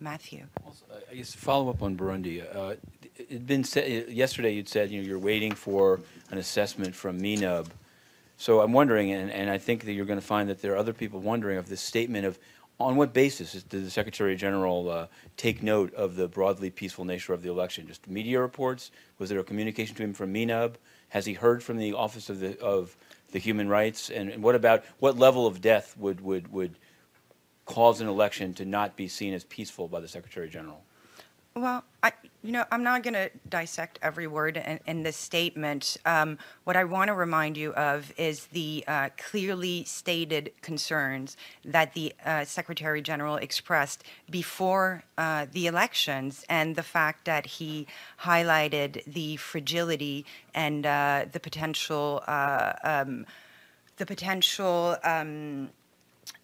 Matthew. Also, I guess follow up on Burundi, uh, it'd been said, yesterday you'd said, you know, you're waiting for an assessment from MENUB. So I'm wondering, and, and I think that you're going to find that there are other people wondering of this statement of, on what basis did the Secretary General uh, take note of the broadly peaceful nature of the election? Just media reports? Was there a communication to him from MENUB? Has he heard from the Office of the, of the Human Rights? And, and what about, what level of death would, would, would cause an election to not be seen as peaceful by the Secretary General? Well, I, you know, I'm not going to dissect every word in, in this statement. Um, what I want to remind you of is the uh, clearly stated concerns that the uh, Secretary General expressed before uh, the elections, and the fact that he highlighted the fragility and uh, the potential, uh, um, the potential. Um,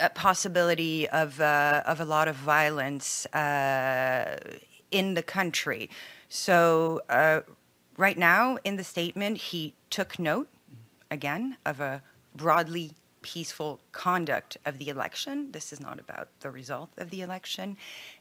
a possibility of, uh, of a lot of violence uh, in the country. So, uh, right now, in the statement, he took note, again, of a broadly peaceful conduct of the election. This is not about the result of the election.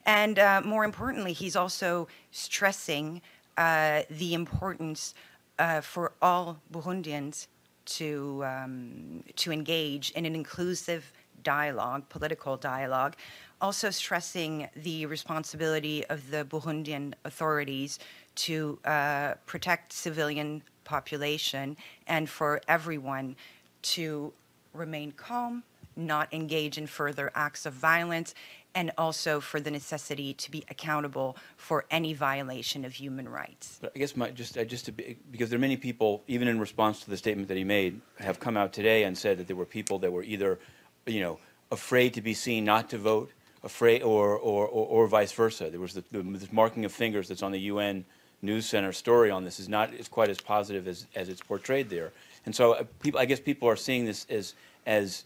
And uh, more importantly, he's also stressing uh, the importance uh, for all Burundians to, um, to engage in an inclusive dialogue, political dialogue, also stressing the responsibility of the Burundian authorities to uh, protect civilian population and for everyone to remain calm, not engage in further acts of violence, and also for the necessity to be accountable for any violation of human rights. But I guess my, just, I just to be, because there are many people, even in response to the statement that he made, have come out today and said that there were people that were either, you know, afraid to be seen not to vote, afraid, or, or, or, or vice versa. There was the, the, this marking of fingers that's on the UN News Center story on this is not is quite as positive as, as it's portrayed there. And so uh, people, I guess people are seeing this as, as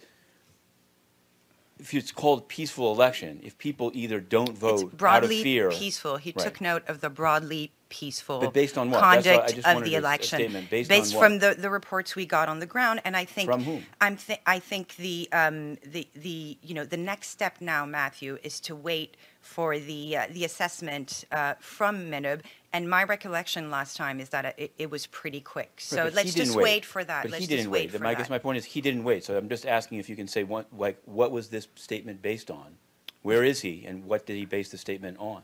if it's called peaceful election, if people either don't It's vote out of broadly fear. peaceful. He Right. took note of the broadly peaceful But based on what? What conduct just of the a- a election. statement. Based on what? from the, the reports we got on the ground, and I think From whom? I'm th- I think the um, the the you know the next step now, Matthew, is to wait for the uh, the assessment uh, from MENUB. And my recollection last time is that it, it was pretty quick. So Right, let's just wait. wait for that. But let's he just didn't wait wait. I guess my point is he didn't wait. So I'm just asking if you can say what, like, what was this statement based on? Where is he, and what did he base the statement on?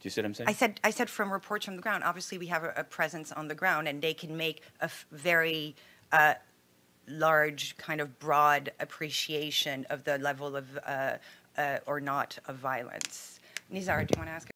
Do you see what I'm saying? I said, I said from reports from the ground. Obviously, we have a, a presence on the ground, and they can make a very uh, large, kind of broad appreciation of the level of uh, uh, or not of violence. Nizar, do you want to ask?